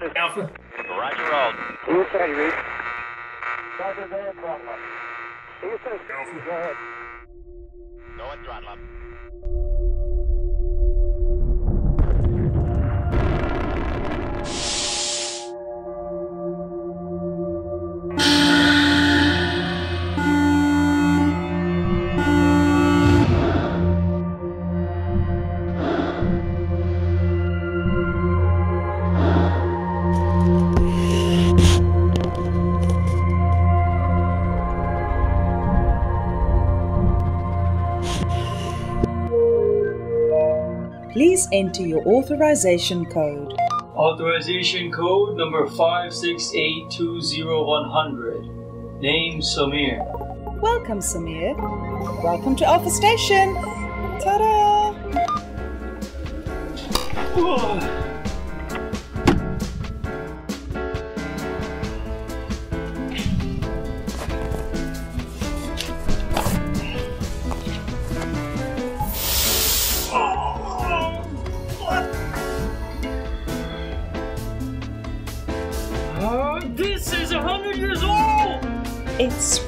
Positive. Alpha. Roger all. You steady, Reed. Roger, go ahead, throttle up. Houston, Alpha. go ahead. Go and throttle Please enter your authorization code. Authorization code number 568201100. Name Samir. Welcome, Samir. Welcome to Alpha Station. Ta-da! Uh,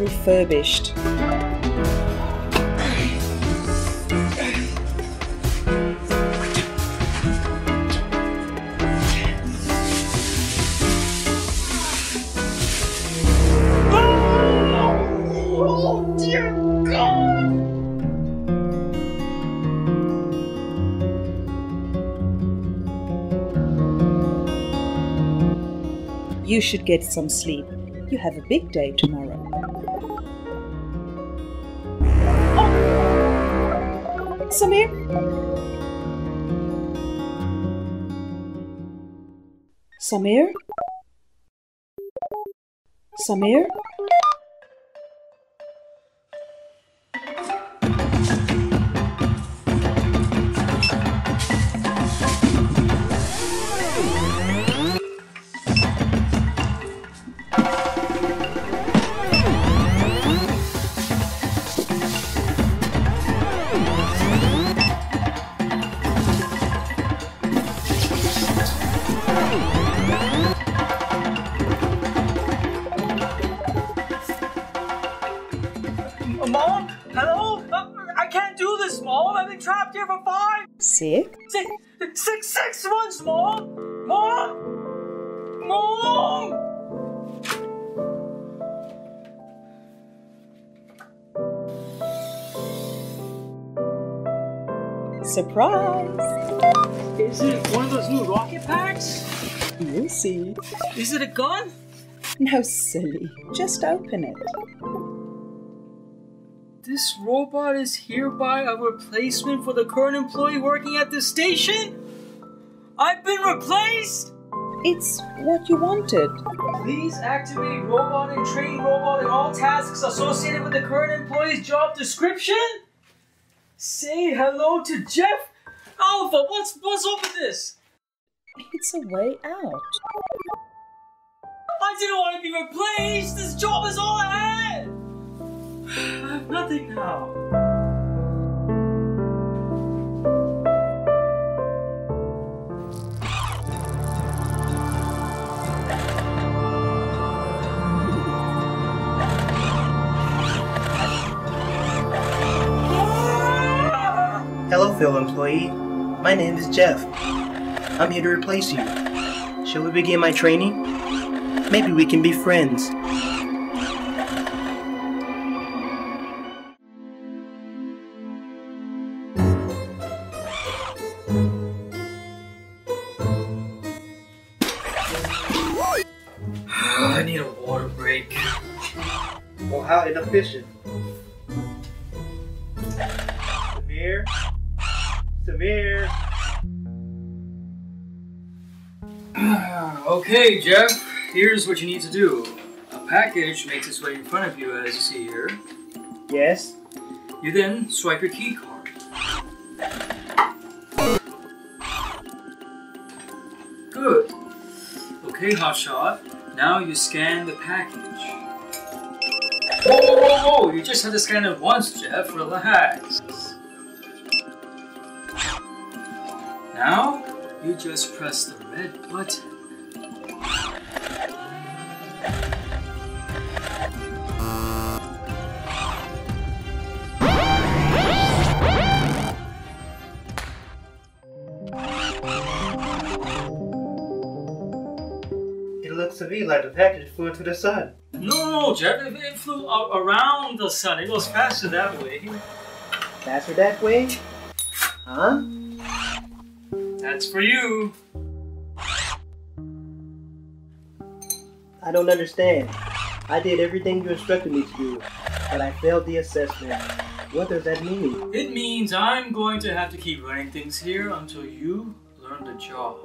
refurbished. You should get some sleep. You have a big day tomorrow. Oh. Samir? Samir? Samir? Surprise! Is it one of those new rocket packs? You'll see. Is it a gun? No, silly. Just open it. This robot is hereby a replacement for the current employee working at this station? I've been replaced? It's what you wanted. Please activate robot and train robot in all tasks associated with the current employee's job description? Say hello to Jeff? Alpha, what's what's up with this? It's a way out. I didn't want to be replaced! This job is all I had! I have nothing now. Fellow employee. My name is Jeff. I'm here to replace you. Shall we begin my training? Maybe we can be friends. I need a water break. Well, how did okay, Jeff, here's what you need to do. A package makes its way in front of you, as you see here. Yes? You then swipe your key card. Good. Okay, Hotshot. Now you scan the package. Whoa, whoa, whoa, whoa! You just had to scan it once, Jeff. Relax. Now, you just press the red button. It looks to me like the package flew into the sun. No, Jeff, it, it flew around the sun. It goes faster that way. Faster that way? Huh? That's for you. I don't understand. I did everything you instructed me to do, but I failed the assessment. What does that mean? It means I'm going to have to keep running things here until you learn the job.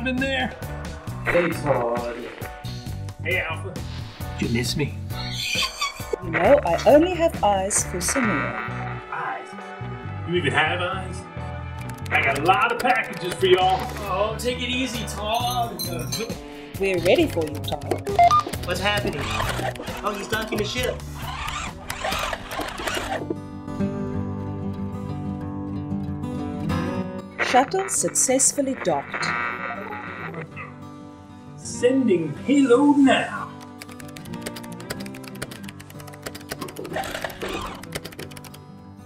Still alive in there? Hey, Todd. Hey, Alpha. Did you miss me? No, I only have eyes for Simula. Eyes. You even have eyes? I got a lot of packages for y'all. Oh, take it easy, Todd. We're ready for you, Todd. What's happening? Oh, he's dunking the ship. Shuttle successfully docked. Sending payload now.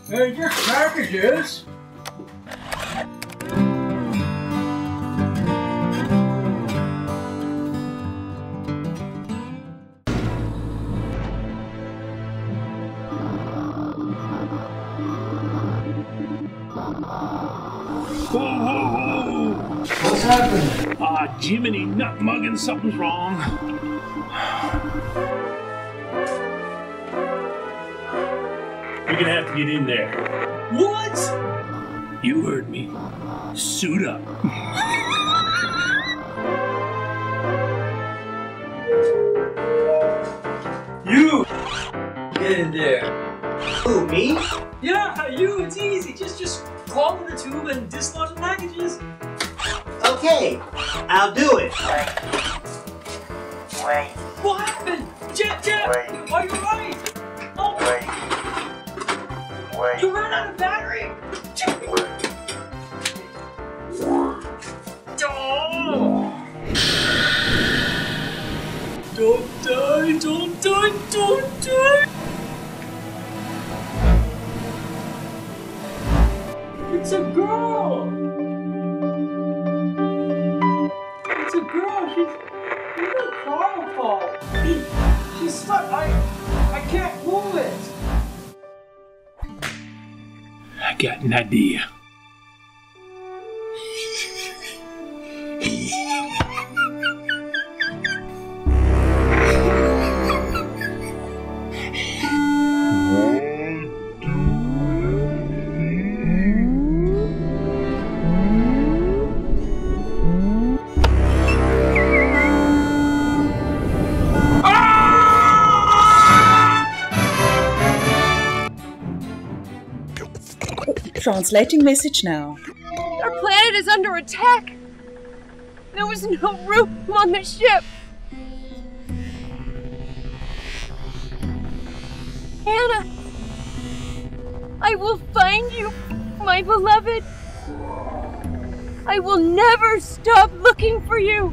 Hey, your packages. Ah, Jiminy nut mugging, something's wrong. You're gonna have to get in there. What? You heard me. Suit up. You. Get in there. Who, me? Yeah, you. It's easy. Just, just crawl in the tube and dislodge the packages. Okay, I'll do it. Wait, What happened? Jeff, Jeff. Wait. Are you right? Oh, wait, wait, you ran out of battery. Jeff. Oh. Don't die, don't die, don't die! It's a girl! I, I can't move it! I got an idea. Translating message now. Our planet is under attack. There was no room on the ship. Anna, I will find you, my beloved. I will never stop looking for you.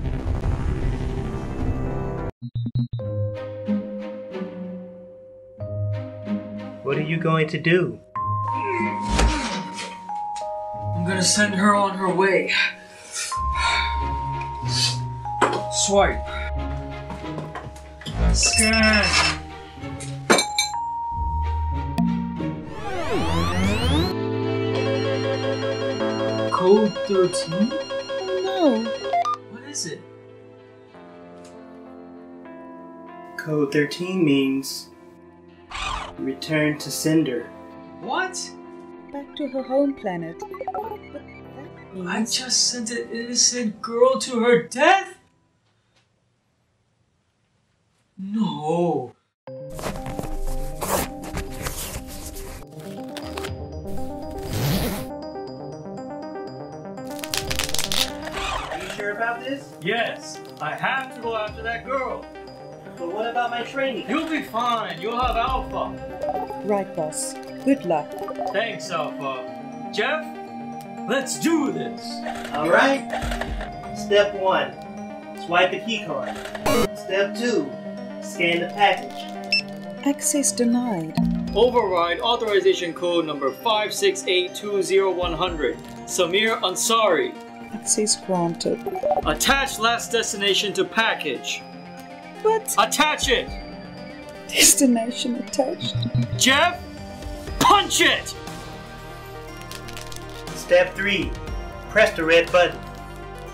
What are you going to do? I'm gonna send her on her way. Swipe. Scan. Code 13? No. What is it? Code 13 means return to sender. What? Back to her home planet. But that I just sent an innocent girl to her death? No. Are you sure about this? Yes, I have to go after that girl. But what about my training? You'll be fine. You'll have Alpha. Right, boss. Good luck. Thanks, Alpha. Jeff, let's do this. Alright. Step 1. Swipe a keycard. Step 2. Scan the package. Access denied. Override authorization code number 56820-100. Samir Ansari. Access granted. Attach last destination to package. But Attach it! destination attached. Jeff, punch it! Step 3. Press the red button.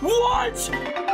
What?